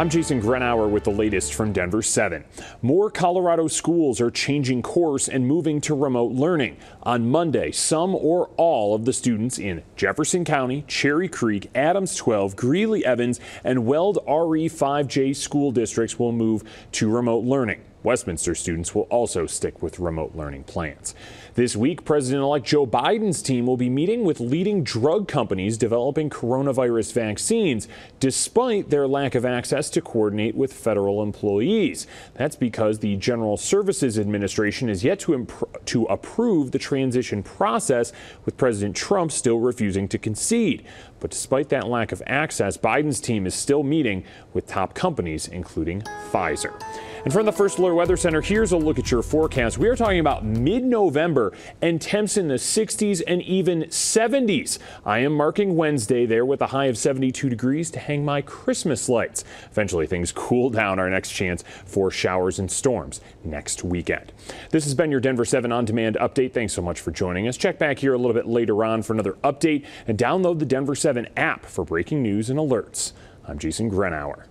I'm Jason Gruenauer with the latest from Denver 7. More Colorado schools are changing course and moving to remote learning. On Monday, some or all of the students in Jefferson County, Cherry Creek, Adams 12, Greeley Evans, and Weld RE5J school districts will move to remote learning. Westminster students will also stick with remote learning plans. This week, President-elect Joe Biden's team will be meeting with leading drug companies developing coronavirus vaccines, despite their lack of access to coordinate with federal employees. That's because the General Services Administration is yet to, to approve the transition process, with President Trump still refusing to concede. But despite that lack of access, Biden's team is still meeting with top companies, including Pfizer. And from the First Alert Weather Center, here's a look at your forecast. We are talking about mid-November and temps in the 60s and even 70s. I am marking Wednesday there with a high of 72 degrees to hang my Christmas lights. Eventually things cool down. Our next chance for showers and storms next weekend. This has been your Denver 7 On Demand update. Thanks so much for joining us. Check back here a little bit later on for another update and download the Denver 7 app for breaking news and alerts. I'm Jason Gruenauer.